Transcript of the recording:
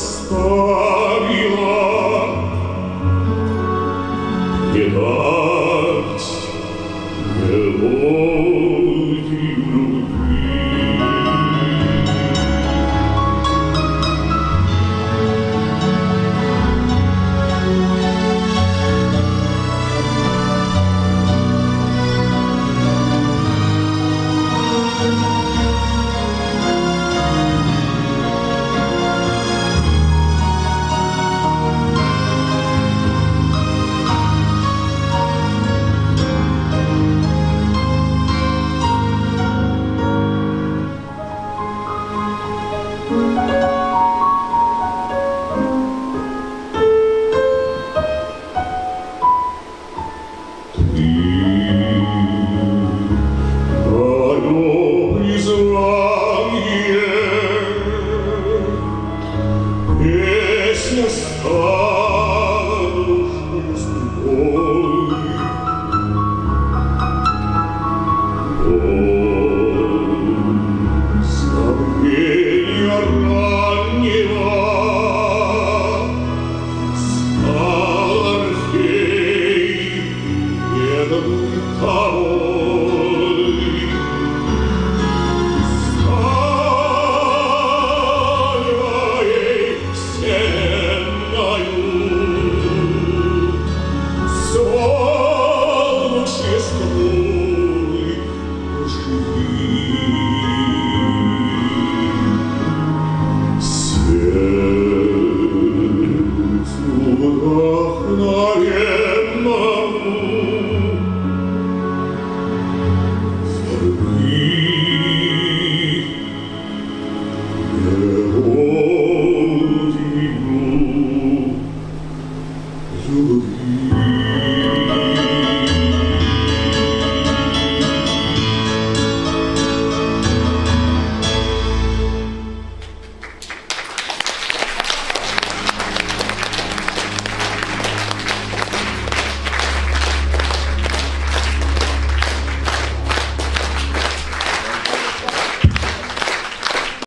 оставила. Gedacht, gewohnt,